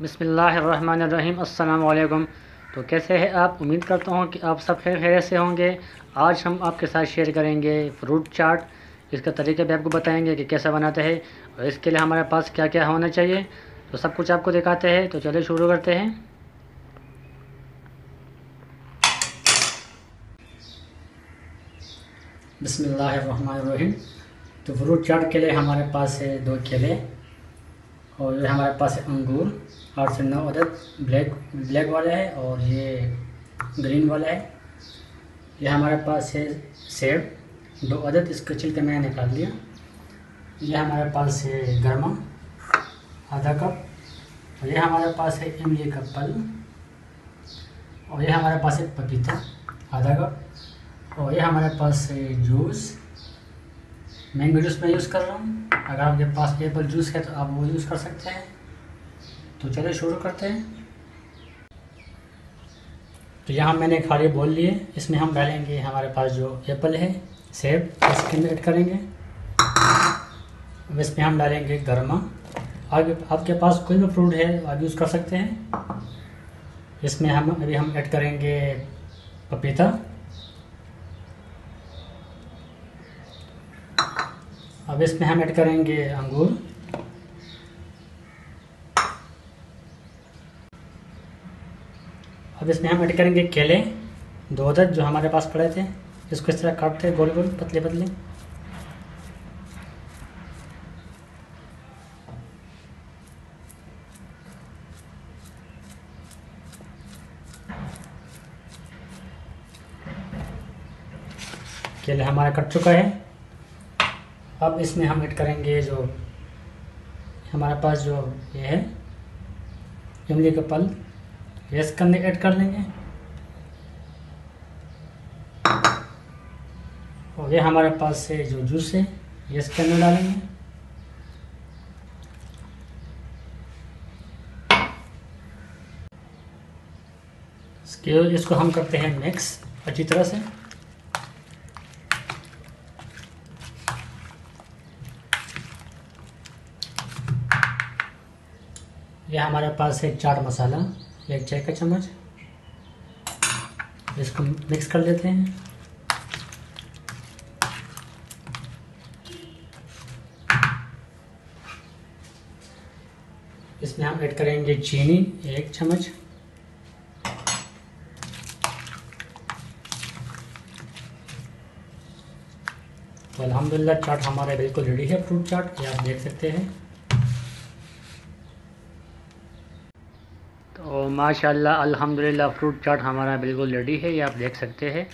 बिसमीम अल्लाम तो कैसे हैं आप? उम्मीद करता हूँ कि आप सब खैर खैर से होंगे। आज हम आपके साथ शेयर करेंगे फ्रूट चाट। इसका तरीका भी आपको बताएँगे कि कैसे बनाते हैं और इसके लिए हमारे पास क्या क्या होना चाहिए। तो सब कुछ आपको दिखाते हैं। तो चलिए शुरू करते हैं। बिसमीम तो फ्रूट चाट के लिए हमारे पास है दो केले। और ये हमारे पास है अंगूर, आठ से नौ अदद, ब्लैक ब्लैक वाला है और ये ग्रीन वाला है। ये हमारे पास है सेब, दो अदद, इसके छिलके मैंने निकाल दिया। ये हमारे पास है गर्मा, आधा कप, और ये हमारे पास है इमली का पल और ये हमारे पास है पपीता, आधा कप, और ये हमारे पास है जूस मैंगो जूस मैं यूज़ कर रहा हूँ। अगर आपके पास एप्पल जूस है तो आप वो यूज़ कर सकते हैं। तो चलिए शुरू करते हैं। तो यहाँ मैंने खाली बोल लिए। इसमें हम डालेंगे हमारे पास जो एप्पल है, सेब, इसके अंदर ऐड करेंगे। अब इसमें हम डालेंगे गर्मा। आगे आपके पास कोई भी फ्रूट है, आप यूज़ कर सकते हैं। इसमें हम, अभी हम ऐड करेंगे पपीता। अब इसमें हम ऐड करेंगे अंगूर। अब इसमें हम ऐड करेंगे केले, दो अदद जो हमारे पास पड़े थे। इसको इस तरह काटते गोल गोल पतले पतले केले हमारा कट चुका है। अब इसमें हम ऐड करेंगे जो हमारे पास जो ये है इमली का पल। इसके अंदर ऐड कर लेंगे। और ये हमारे पास से जो जूस है ये इसके अंदर डालेंगे इसको हम करते हैं मिक्स अच्छी तरह से। ये हमारे पास है चाट मसाला, एक चाय का चम्मच। इसको मिक्स कर लेते हैं। इसमें हम ऐड करेंगे चीनी, एक चम्मच। तो अल्हम्दुलिल्लाह, चाट हमारा बिल्कुल रेडी है फ्रूट चाट, ये आप देख सकते हैं। तो माशाल्लाह, अल्हम्दुलिल्लाह फ्रूट चाट हमारा बिल्कुल रेडी है, ये आप देख सकते हैं।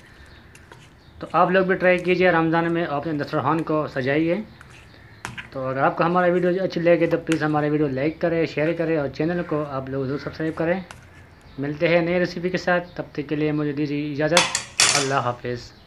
तो आप लोग भी ट्राई कीजिए, रमज़ान में अपने दस्तरखान को सजाइए। तो अगर आपको हमारा वीडियो अच्छी लगे तो प्लीज़ हमारा वीडियो लाइक करें शेयर करें और चैनल को आप लोग ज़रूर सब्सक्राइब करें। मिलते हैं नई रेसिपी के साथ, तब तक के लिए मुझे दीजिए इजाज़त। अल्लाह हाफिज़।